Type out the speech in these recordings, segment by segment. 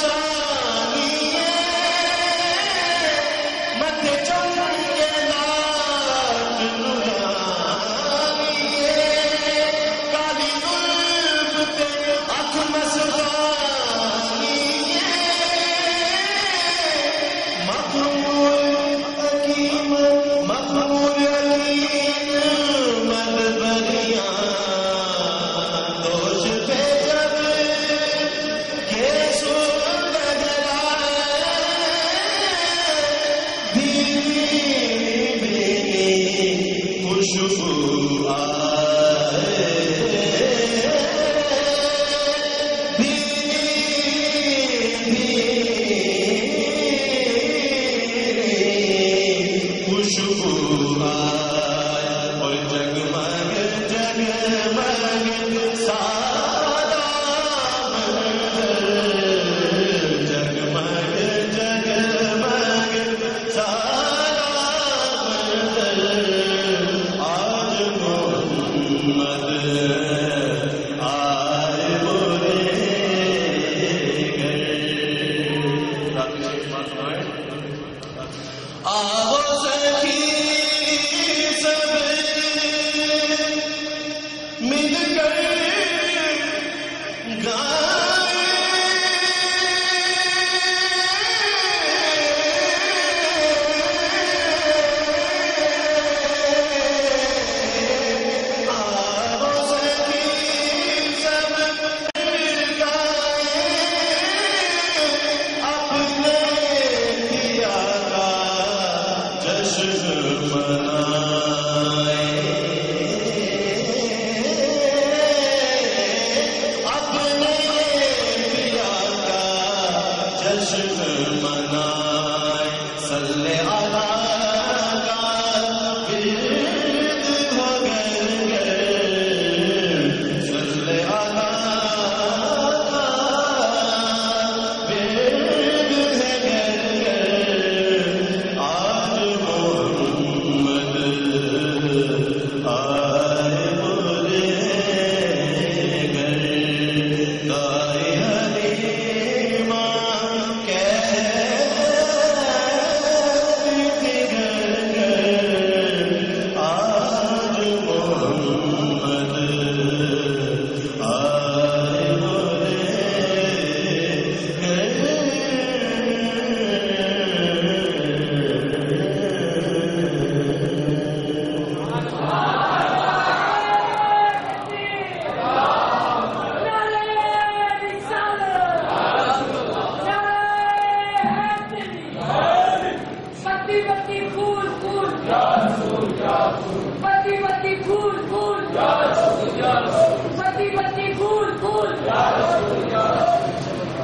شاشانی Ah.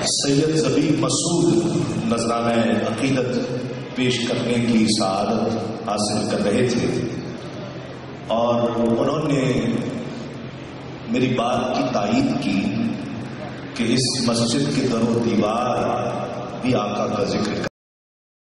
سید زبی مسعود نذرانہ عقیدت پیش کرنے کی سعادت حاصل کر رہے تھے۔ اور انہوں نے میری بات کی تائید کی کہ اس مسجد کے در و دیوار بھی آقا کا ذکر کر